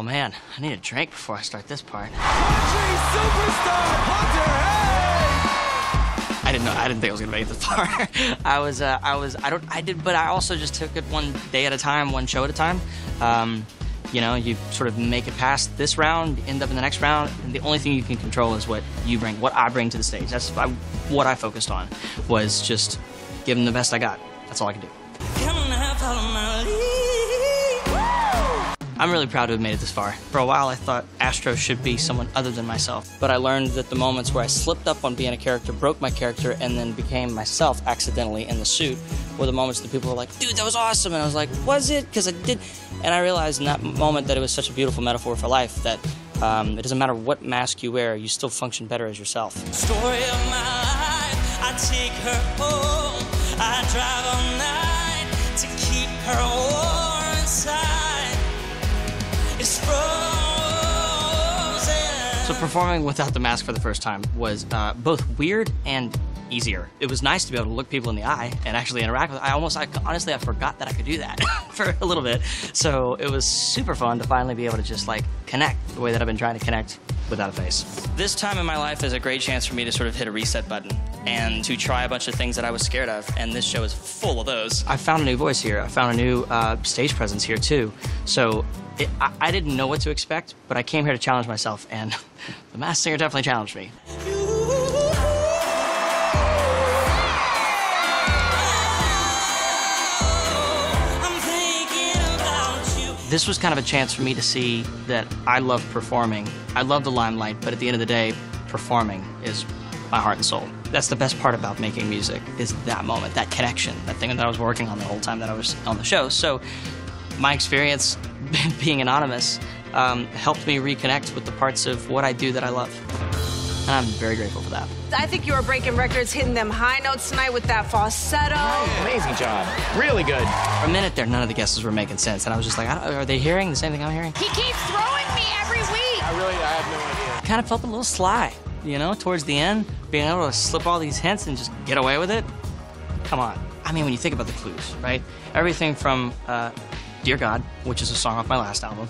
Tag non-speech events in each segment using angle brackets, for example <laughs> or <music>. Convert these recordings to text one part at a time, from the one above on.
Oh man, I need a drink before I start this part. Country superstar Hunter Hayes! I didn't know. I didn't think I was gonna make it this far. <laughs> I was. Uh, I was. I don't. I did. But I also just took it one day at a time, one show at a time. Um, you know, you sort of make it past this round, end up in the next round, and the only thing you can control is what you bring, what I bring to the stage. That's what I focused on. Was just give them the best I got. That's all I could do. I'm really proud to have made it this far. For a while, I thought Astro should be someone other than myself, but I learned that the moments where I slipped up on being a character, broke my character, and then became myself accidentally in the suit were the moments that people were like, dude, that was awesome. And I was like, was it? Because I did. And I realized in that moment that it was such a beautiful metaphor for life that um, it doesn't matter what mask you wear, you still function better as yourself. Story of my life, I take her home, I drive all night performing without the mask for the first time was uh, both weird and easier. It was nice to be able to look people in the eye and actually interact with. I almost, I, honestly, I forgot that I could do that <laughs> for a little bit. So it was super fun to finally be able to just like connect the way that I've been trying to connect without a face. This time in my life is a great chance for me to sort of hit a reset button and to try a bunch of things that I was scared of, and this show is full of those. I found a new voice here. I found a new uh, stage presence here too. So it, I, I didn't know what to expect, but I came here to challenge myself, and <laughs> the Masked Singer definitely challenged me. This was kind of a chance for me to see that I love performing. I love the limelight, but at the end of the day, performing is my heart and soul. That's the best part about making music is that moment, that connection, that thing that I was working on the whole time that I was on the show. So my experience <laughs> being anonymous um, helped me reconnect with the parts of what I do that I love. And I'm very grateful for that. I think you were breaking records, hitting them high notes tonight with that falsetto. Amazing job. Really good. For a minute there, none of the guesses were making sense, and I was just like, are they hearing the same thing I'm hearing? He keeps throwing me every week. I really, I have no idea. Kind of felt a little sly, you know, towards the end, being able to slip all these hints and just get away with it. Come on. I mean, when you think about the clues, right? Everything from uh, Dear God, which is a song off my last album,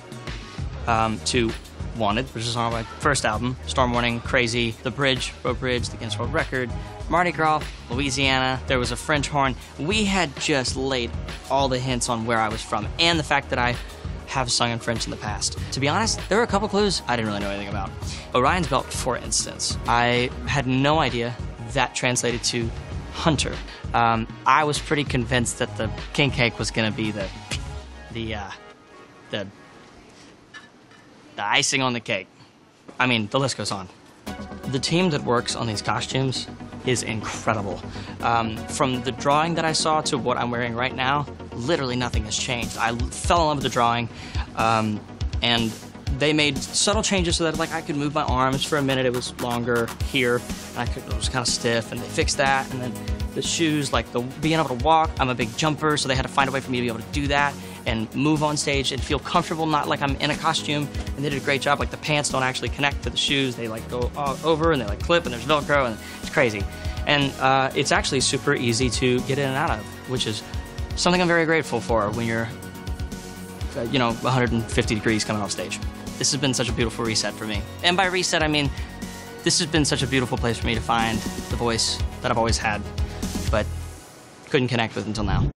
um, to Wanted, which is on my first album, Storm Warning, Crazy, The Bridge, Road Bridge, The Guinness World Record, Mardi Gras, Louisiana, there was a French horn. We had just laid all the hints on where I was from and the fact that I have sung in French in the past. To be honest, there were a couple clues I didn't really know anything about. Orion's Belt, for instance, I had no idea that translated to hunter. Um, I was pretty convinced that the king cake was going to be the the uh, the the icing on the cake. I mean, the list goes on. The team that works on these costumes is incredible. Um, from the drawing that I saw to what I'm wearing right now, literally nothing has changed. I fell in love with the drawing, um, and they made subtle changes so that like I could move my arms for a minute. It was longer here, and I could, it was kind of stiff, and they fixed that. And then the shoes, like the being able to walk. I'm a big jumper, so they had to find a way for me to be able to do that and move on stage and feel comfortable, not like I'm in a costume. And they did a great job. Like the pants don't actually connect to the shoes; they like go over and they like clip, and there's Velcro, and it's crazy. And uh, it's actually super easy to get in and out of, which is something I'm very grateful for when you're, uh, you know, 150 degrees coming off stage. This has been such a beautiful reset for me. And by reset, I mean this has been such a beautiful place for me to find the voice that I've always had, but couldn't connect with until now.